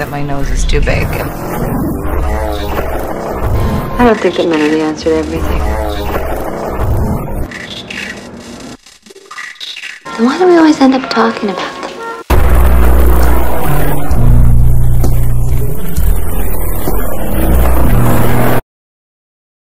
that my nose is too big. I don't think that men are answer everything. Then why do we always end up talking about